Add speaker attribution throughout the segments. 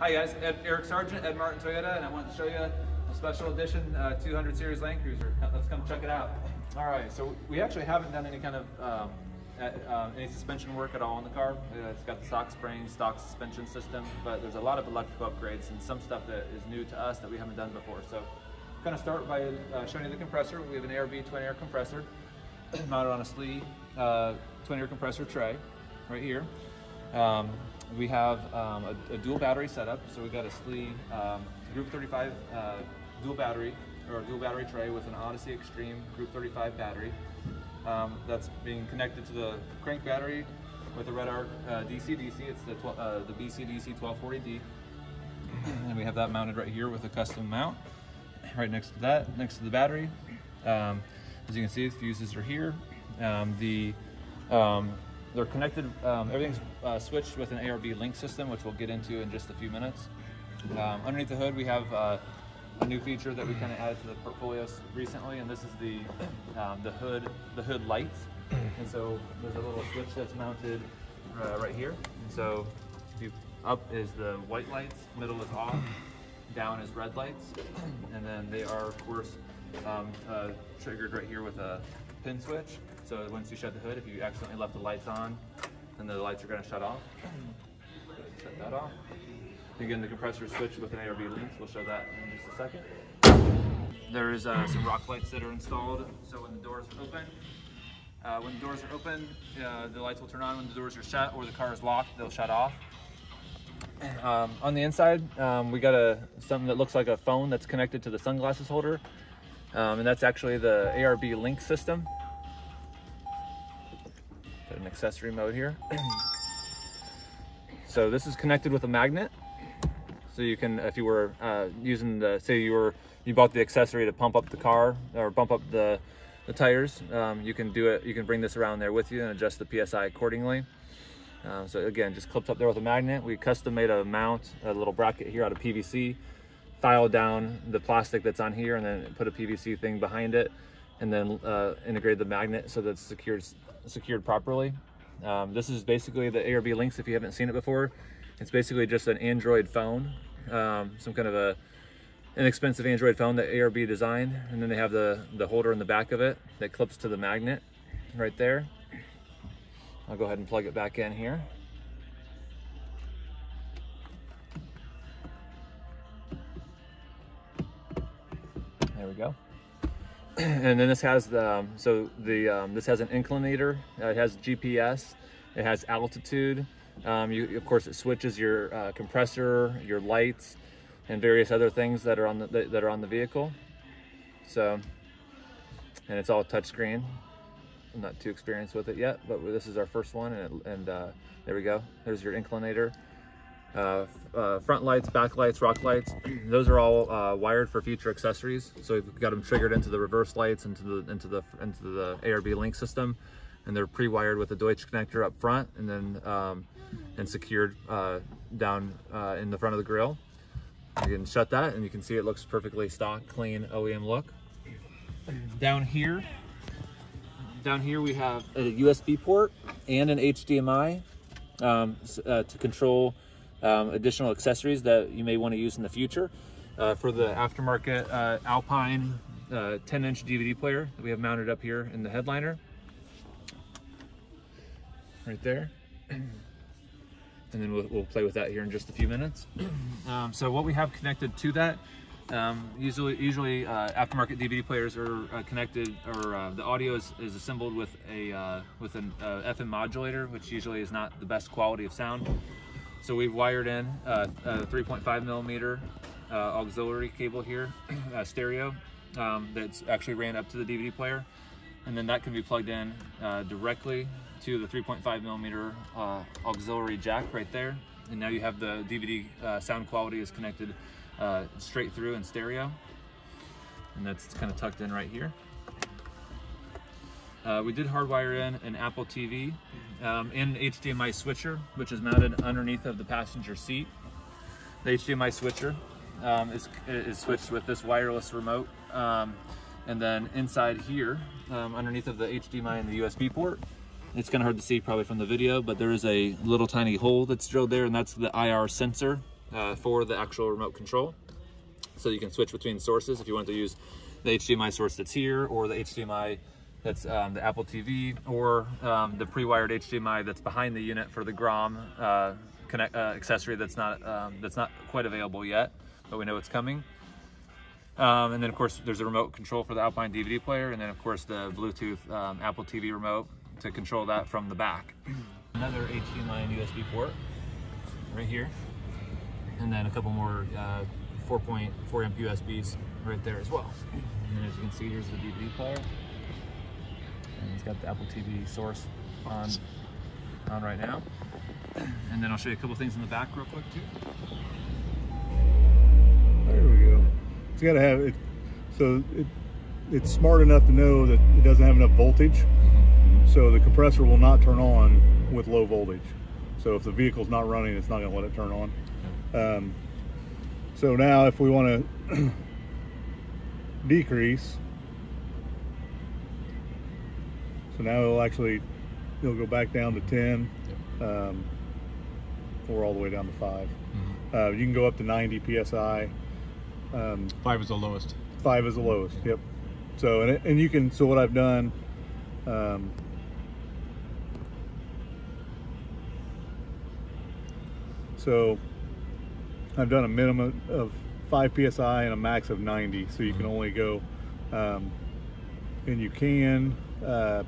Speaker 1: Hi guys, Ed, Eric Sargent, Ed Martin Toyota, and I wanted to show you a special edition uh, 200 Series Land Cruiser. Let's come check it out. All right, so we actually haven't done any kind of um, uh, any suspension work at all on the car. Uh, it's got the stock spring, stock suspension system, but there's a lot of electrical upgrades and some stuff that is new to us that we haven't done before. So I'm gonna start by uh, showing you the compressor. We have an ARB twin air compressor mounted on a Slee uh, twin air compressor tray right here. Um, we have um, a, a, dual battery setup. So we've got a Slee um, Group 35 uh, dual battery or dual battery tray with an Odyssey Extreme Group 35 battery. Um, that's being connected to the crank battery with a Redarc uh, DC-DC. It's the, uh, the BCDC 1240D. and we have that mounted right here with a custom mount. Right next to that, next to the battery. Um, as you can see, the fuses are here. Um, the um, they're connected, um, everything's uh, switched with an ARB link system, which we'll get into in just a few minutes. Um, underneath the hood, we have uh, a new feature that we kind of added to the portfolio recently, and this is the um, the hood the hood lights. And so there's a little switch that's mounted uh, right here. And so you, up is the white lights, middle is off, down is red lights, and then they are of course um, uh, triggered right here with a pin switch. So once you shut the hood, if you accidentally left the lights on, then the lights are going to shut off. Shut that off. Again, the compressor switch with an ARB Linx. We'll show that in just a second. There is uh, some rock lights that are installed. So when the doors are open, uh, when the doors are open, uh, the lights will turn on. When the doors are shut or the car is locked, they'll shut off. Um, on the inside, um, we got a something that looks like a phone that's connected to the sunglasses holder. Um, and that's actually the ARB link system an accessory mode here. so this is connected with a magnet. So you can, if you were uh, using the, say you were, you bought the accessory to pump up the car or bump up the, the tires, um, you can do it, you can bring this around there with you and adjust the PSI accordingly. Um, so again, just clips up there with a magnet. We custom made a mount, a little bracket here out of PVC, filed down the plastic that's on here and then put a PVC thing behind it and then uh, integrate the magnet so that it's secured secured properly. Um, this is basically the ARB Linx if you haven't seen it before. It's basically just an Android phone, um, some kind of a inexpensive Android phone that ARB designed. And then they have the, the holder in the back of it that clips to the magnet right there. I'll go ahead and plug it back in here. There we go. and then this has the um, so the um, this has an inclinator uh, it has gps it has altitude um, you of course it switches your uh, compressor your lights and various other things that are on the that are on the vehicle. So and it's all touchscreen. I'm not too experienced with it yet but this is our first one and, and uh, there we go. There's your inclinator uh, uh, front lights, back lights, rock lights. Those are all uh, wired for future accessories. So we've got them triggered into the reverse lights, into the into the into the ARB link system, and they're pre-wired with a Deutsch connector up front, and then um, and secured uh, down uh, in the front of the grill. You can shut that, and you can see it looks perfectly stock, clean OEM look. Down here, down here we have a USB port and an HDMI um, uh, to control um, additional accessories that you may want to use in the future. Uh, for the aftermarket uh, Alpine 10-inch uh, DVD player that we have mounted up here in the headliner. Right there. And then we'll, we'll, play with that here in just a few minutes. Um, so what we have connected to that, um, usually usually uh, aftermarket DVD players are uh, connected, or uh, the audio is, is, assembled with a uh, with an uh, FM modulator, which usually is not the best quality of sound. So we've wired in uh, a 3.5 millimeter uh, auxiliary cable here, uh, stereo, um, that's actually ran up to the DVD player. And then that can be plugged in uh, directly to the 3.5 millimeter uh, auxiliary jack right there. And now you have the DVD uh, sound quality is connected straight through in stereo. And that's kind of tucked in right here. We did hardwire in an Apple TV um, and HDMI switcher, which is mounted underneath of the passenger seat. The HDMI switcher um, is, is switched with this wireless remote. Um, and then inside here, um, underneath of the HDMI and the USB port, it's kind of hard to see probably from the video, but there is a little tiny hole that's drilled there and that's the IR sensor uh, for the actual remote control. So you can switch between sources if you want to use the HDMI source that's here or the HDMI that's um, the Apple TV or um, the pre-wired HDMI that's behind the unit for the Grom uh, connect, uh, accessory that's not um, that's not quite available yet, but we know it's coming. Um, and then of course there's a remote control for the Alpine DVD player, and then of course the Bluetooth um, Apple TV remote to control that from the back. Another HDMI and USB port right here, and then a couple more uh, 4.4 amp USBs right there as well. And as you can see, here's the DVD player, and it's got the Apple TV source on on right now. And then I'll show you a couple things in the back real quick too.
Speaker 2: There we go. It's got to have it. So it, it's smart enough to know that it doesn't have enough voltage. So the compressor will not turn on with low voltage. So if the vehicle's not running, it's not going to let it turn on. Um, so now if we want to decrease, so now it'll actually, it'll go back down to 10 um, or all the way down to 5 Uh, you can go up to 90 PSI. Um,
Speaker 3: Five is the lowest.
Speaker 2: five is the lowest. Yep. So and it, and you can. So what I've done. Um, so I've done a minimum of five psi and a max of 90. So you can only go, um, and you can. Uh,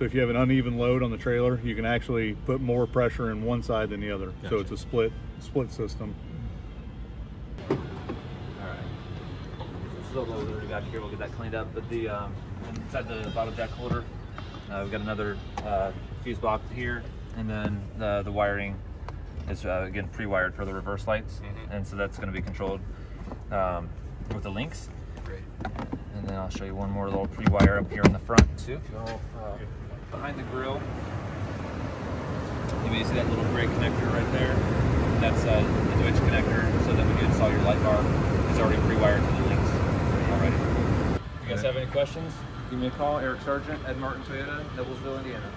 Speaker 2: so if you have an uneven load on the trailer, you can actually put more pressure in one side than the other. So it's a split split system.
Speaker 1: All right. This is a little loader we got here. We'll get that cleaned up. But the um, inside the bottle jack holder, uh, we've got another uh, fuse box here, and then the the wiring is uh, again pre-wired for the reverse lights, and so that's going to be controlled um, with the Linx.
Speaker 3: Great.
Speaker 1: And then I'll show you one more little pre-wire up here in the front too. If you go uh, behind the grill, you may see that little gray connector right there. That's uh, the Deutsch connector, so that when you install your light bar, it's already pre-wired to the Linx already. If you guys have any questions, give me a call. Eric Sargent, Ed Martin Toyota, Noblesville, Indiana.